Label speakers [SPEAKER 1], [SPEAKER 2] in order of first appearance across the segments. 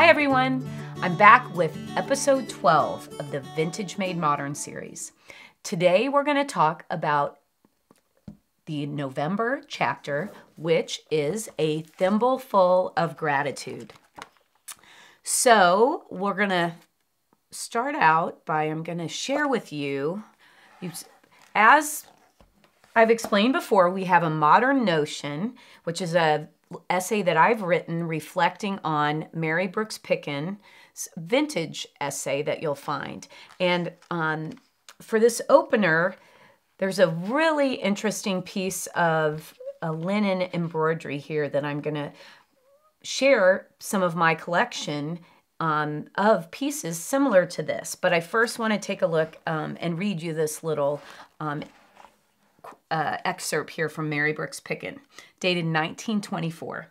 [SPEAKER 1] Hi, everyone. I'm back with episode 12 of the Vintage Made Modern series. Today, we're going to talk about the November chapter, which is a thimbleful of gratitude. So, we're going to start out by I'm going to share with you, as I've explained before, we have a modern notion, which is a essay that I've written reflecting on Mary Brooks Picken's vintage essay that you'll find. And um, for this opener, there's a really interesting piece of a linen embroidery here that I'm going to share some of my collection um, of pieces similar to this. But I first want to take a look um, and read you this little um, uh, excerpt here from Mary Brooks Picken, dated 1924.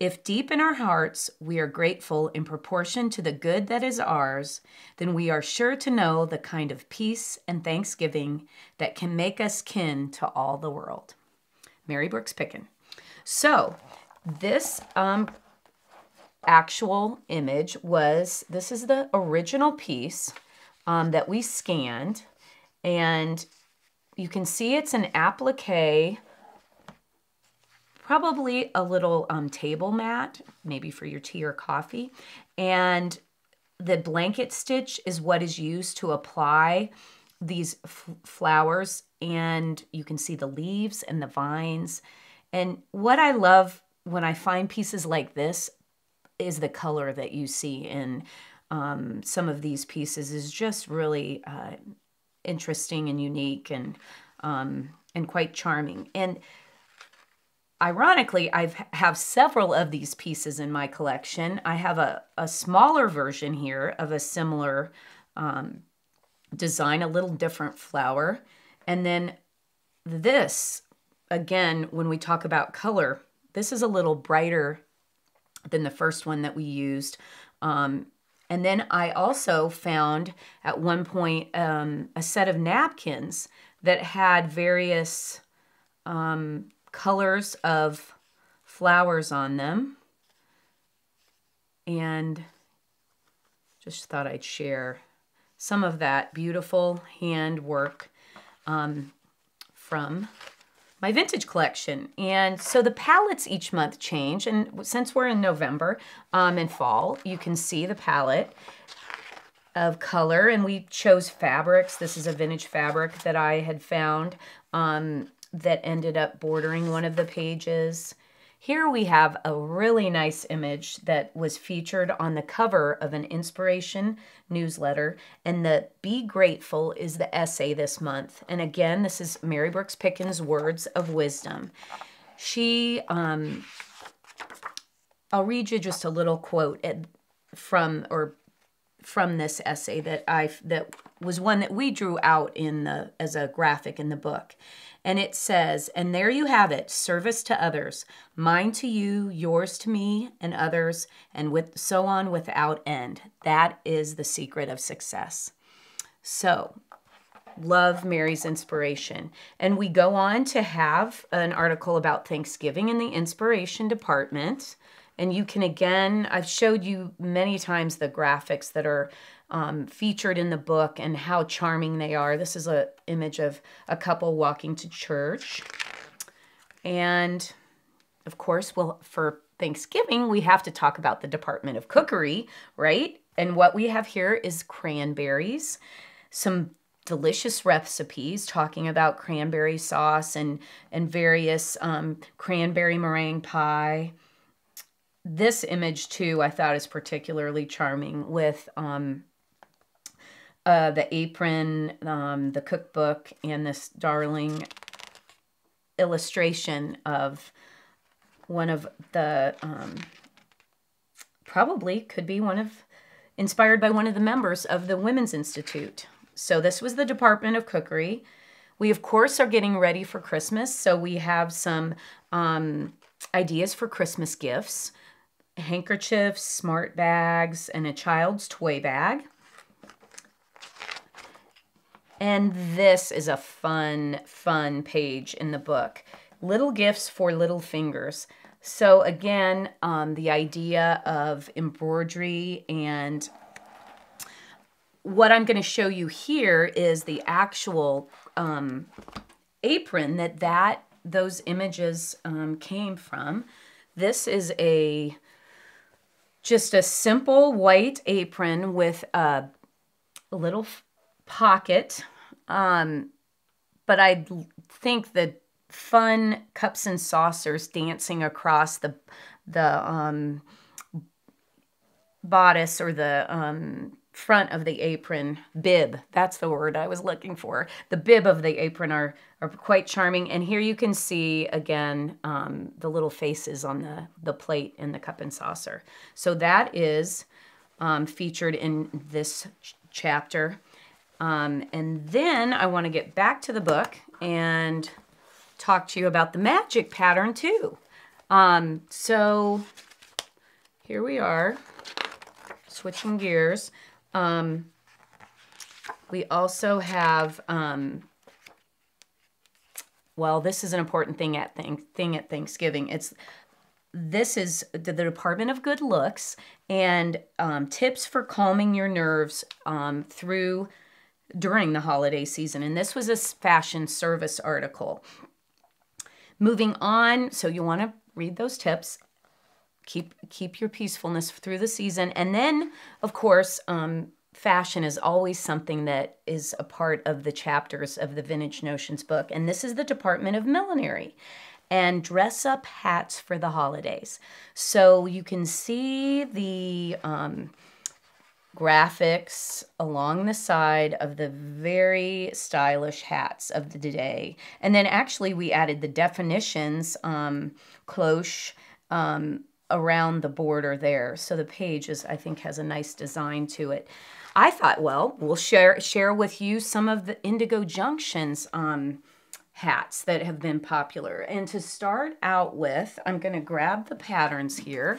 [SPEAKER 1] If deep in our hearts we are grateful in proportion to the good that is ours, then we are sure to know the kind of peace and thanksgiving that can make us kin to all the world. Mary Brooks Picken. So, this um, actual image was this is the original piece um, that we scanned, and you can see it's an applique, probably a little um, table mat, maybe for your tea or coffee. And the blanket stitch is what is used to apply these flowers. And you can see the leaves and the vines. And what I love when I find pieces like this is the color that you see in um, some of these pieces is just really uh, interesting and unique and um, and quite charming. And ironically, I have several of these pieces in my collection. I have a, a smaller version here of a similar um, design, a little different flower. And then this, again, when we talk about color, this is a little brighter than the first one that we used. Um, and then I also found at one point um, a set of napkins that had various um, colors of flowers on them. And just thought I'd share some of that beautiful handwork um, from my vintage collection. And so the palettes each month change. And since we're in November um, and fall, you can see the palette of color. And we chose fabrics. This is a vintage fabric that I had found um, that ended up bordering one of the pages. Here we have a really nice image that was featured on the cover of an inspiration newsletter. And the Be Grateful is the essay this month. And again, this is Mary Brooks Picken's Words of Wisdom. She, um, I'll read you just a little quote from, or from this essay that I that was one that we drew out in the as a graphic in the book. And it says, and there you have it, service to others, mine to you, yours to me and others, and with so on without end. That is the secret of success. So, love Mary's inspiration. And we go on to have an article about Thanksgiving in the inspiration department. And you can again, I've showed you many times the graphics that are um, featured in the book and how charming they are. This is an image of a couple walking to church. And of course, well, for Thanksgiving, we have to talk about the Department of Cookery, right? And what we have here is cranberries, some delicious recipes talking about cranberry sauce and, and various um, cranberry meringue pie this image too I thought is particularly charming with um, uh, the apron, um, the cookbook, and this darling illustration of one of the um, probably could be one of inspired by one of the members of the Women's Institute. So this was the Department of Cookery. We of course are getting ready for Christmas, so we have some um, ideas for Christmas gifts handkerchiefs, smart bags, and a child's toy bag. And this is a fun, fun page in the book. Little Gifts for Little Fingers. So again, um, the idea of embroidery and what I'm going to show you here is the actual um, apron that that those images um, came from. This is a just a simple white apron with a, little pocket. Um, but I think the fun cups and saucers dancing across the the um, bodice or the um, front of the apron bib. That's the word i was looking for. The bib of the apron are are quite charming. And here you can see again um, the little faces on the the plate and the cup and saucer. So that is um, featured in this ch chapter. Um, and then i want to get back to the book and talk to you about the magic pattern too. Um, so here we are switching gears um, we also have, um, well, this is an important thing at thing thing at Thanksgiving. It's this is the, Department of Good Looks and um, tips for calming your nerves um, through during the holiday season. And this was a fashion service article. Moving on, so you want to read those tips keep keep your peacefulness through the season. And then of course um, fashion is always something that is a part of the chapters of the vintage notions book. And this is the department of millinery. And dress up hats for the holidays. So you can see the um, graphics along the side of the very stylish hats of the day. And then actually we added the definitions um, cloche um, around the border there. So the page is, I think, has a nice design to it. I thought, well, we'll share share with you some of the Indygo Junction's um, hats that have been popular. And to start out with, I'm going to grab the patterns here.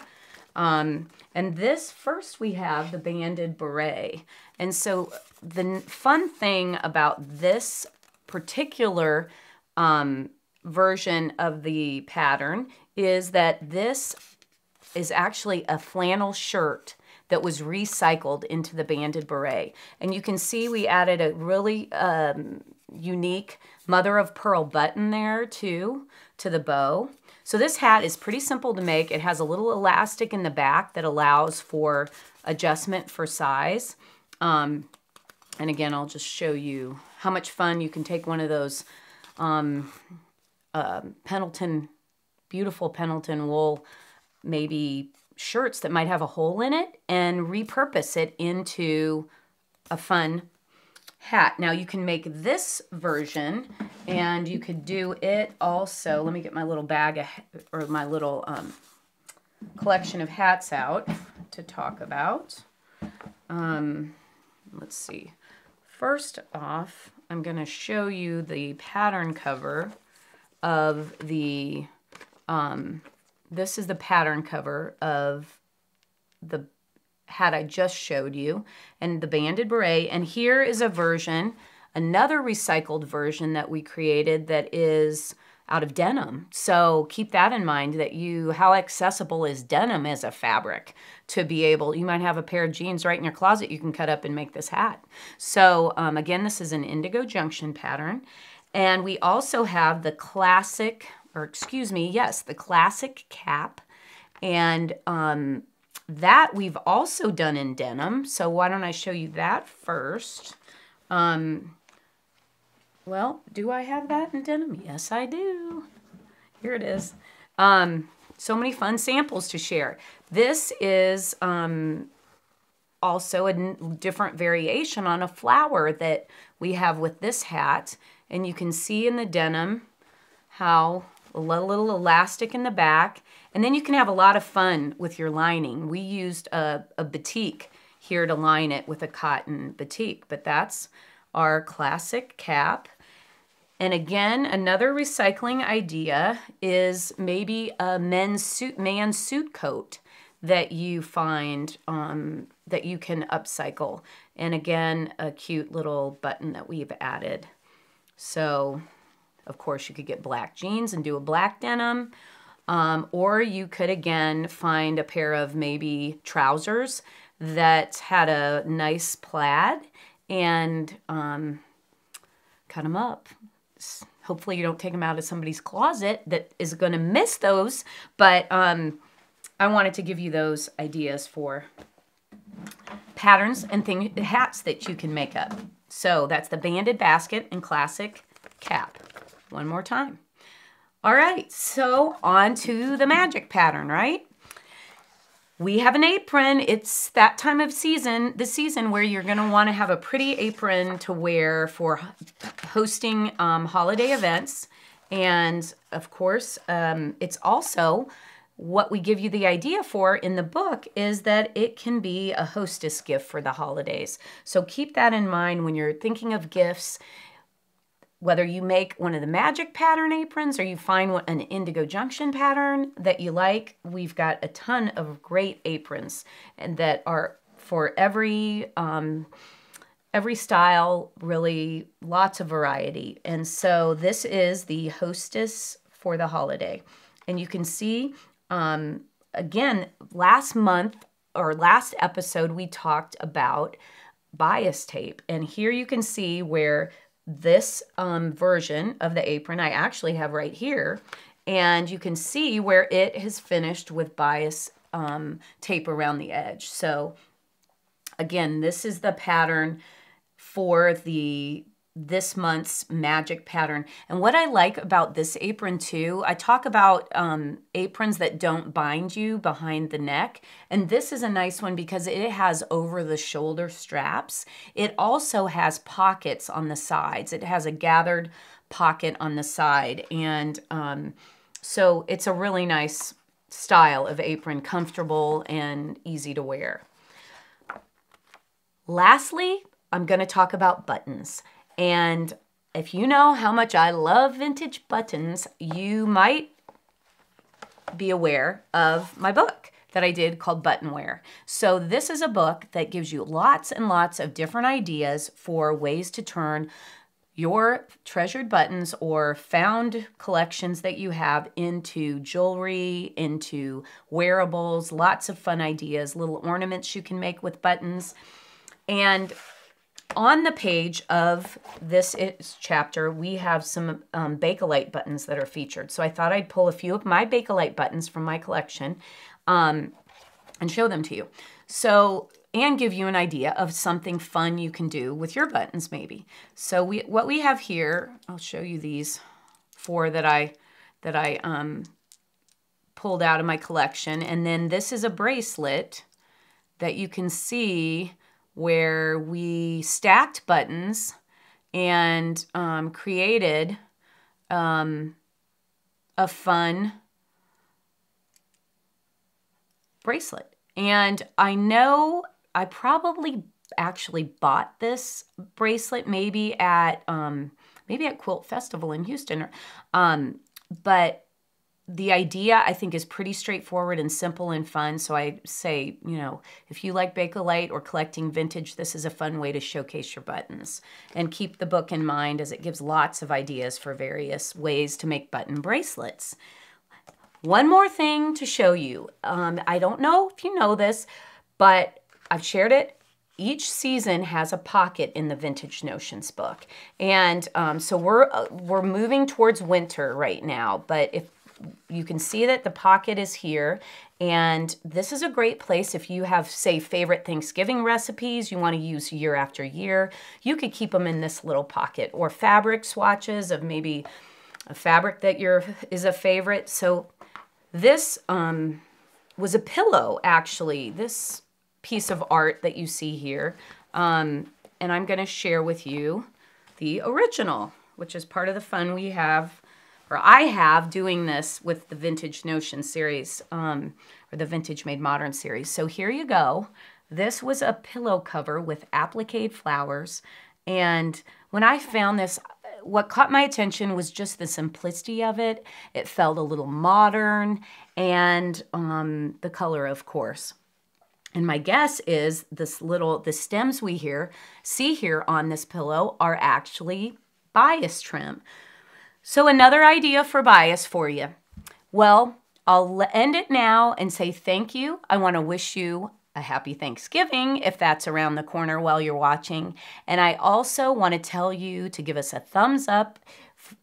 [SPEAKER 1] Um, and this first we have the banded beret. And so the fun thing about this particular um, version of the pattern is that this is actually a flannel shirt that was recycled into the banded beret. And you can see we added a really um, unique mother of pearl button there too to the bow. So this hat is pretty simple to make. It has a little elastic in the back that allows for adjustment for size. Um, and again, I'll just show you how much fun you can take one of those um, uh, Pendleton, beautiful Pendleton wool maybe shirts that might have a hole in it and repurpose it into a fun hat. Now you can make this version and you could do it also. Let me get my little bag of, or my little um, collection of hats out to talk about. Um, let's see. First off, I'm going to show you the pattern cover of the um, this is the pattern cover of the hat I just showed you and the banded beret. And here is a version, another recycled version that we created that is out of denim. So keep that in mind that you, how accessible is denim as a fabric to be able, you might have a pair of jeans right in your closet you can cut up and make this hat. So um, again, this is an Indygo Junction pattern. And we also have the classic or excuse me, yes, the classic cap. And um, that we've also done in denim. So why don't I show you that first? Um, well, do I have that in denim? Yes, I do. Here it is. Um, so many fun samples to share. This is um, also a different variation on a flower that we have with this hat. And you can see in the denim how a little elastic in the back, and then you can have a lot of fun with your lining. We used a, a batik here to line it with a cotton batik, but that's our classic cap. And again, another recycling idea is maybe a men's suit, man's suit coat that you find um, that you can upcycle. And again, a cute little button that we've added. So of course, you could get black jeans and do a black denim. Um, or you could again find a pair of maybe trousers that had a nice plaid and um, cut them up. Hopefully, you don't take them out of somebody's closet that is going to miss those. But um, I wanted to give you those ideas for patterns and thing hats that you can make up. So that's the banded basket and classic cap. One more time. All right, so on to the magic pattern, right? We have an apron. It's that time of season, the season where you're going to want to have a pretty apron to wear for hosting um, holiday events. And of course, um, it's also what we give you the idea for in the book is that it can be a hostess gift for the holidays. So keep that in mind when you're thinking of gifts whether you make one of the magic pattern aprons or you find an Indygo Junction pattern that you like, we've got a ton of great aprons and that are for every um, every style, really lots of variety. And so this is the hostess for the holiday. And you can see, um, again, last month or last episode, we talked about bias tape. And here you can see where this um, version of the apron I actually have right here. And you can see where it has finished with bias um, tape around the edge. So again, this is the pattern for the this month's magic pattern. And what I like about this apron too, I talk about um, aprons that don't bind you behind the neck. And this is a nice one because it has over the shoulder straps. It also has pockets on the sides. It has a gathered pocket on the side. And um, so it's a really nice style of apron, comfortable and easy to wear. Lastly, I'm going to talk about buttons. And if you know how much I love vintage buttons, you might be aware of my book that I did called Buttonware. So this is a book that gives you lots and lots of different ideas for ways to turn your treasured buttons or found collections that you have into jewelry, into wearables, lots of fun ideas, little ornaments you can make with buttons. And on the page of this chapter, we have some um, Bakelite buttons that are featured. So I thought I'd pull a few of my Bakelite buttons from my collection um, and show them to you. So, and give you an idea of something fun you can do with your buttons maybe. So we, what we have here, I'll show you these four that I, that I um, pulled out of my collection. And then this is a bracelet that you can see where we stacked buttons and um, created um, a fun bracelet. And I know I probably actually bought this bracelet maybe at um, maybe at Quilt Festival in Houston. Um, but the idea I think is pretty straightforward and simple and fun. So I say, you know, if you like Bakelite or collecting vintage, this is a fun way to showcase your buttons. And keep the book in mind as it gives lots of ideas for various ways to make button bracelets. One more thing to show you. Um, I don't know if you know this, but I've shared it each season has a pocket in the Vintage Notions book. And um, so we're, uh, we're moving towards winter right now, but if you can see that the pocket is here. And this is a great place if you have say favorite Thanksgiving recipes you want to use year after year you could keep them in this little pocket or fabric swatches of maybe a fabric that your is a favorite. So this um, was a pillow actually this piece of art that you see here. Um, and I'm going to share with you the original which is part of the fun we have or I have doing this with the Vintage Notion series um, or the Vintage Made Modern series. So here you go. This was a pillow cover with applique flowers. And when I found this, what caught my attention was just the simplicity of it. It felt a little modern and um, the color, of course. And my guess is this little, the stems we here see here on this pillow are actually bias trim. So another idea for bias for you. Well, I'll end it now and say thank you. I want to wish you a happy Thanksgiving if that's around the corner while you're watching. And I also want to tell you to give us a thumbs up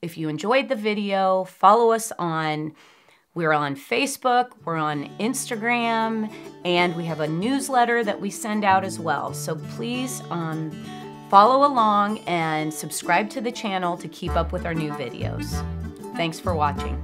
[SPEAKER 1] if you enjoyed the video. Follow us on we're on Facebook, we're on Instagram, and we have a newsletter that we send out as well. So please um, follow along and subscribe to the channel to keep up with our new videos. Thanks for watching.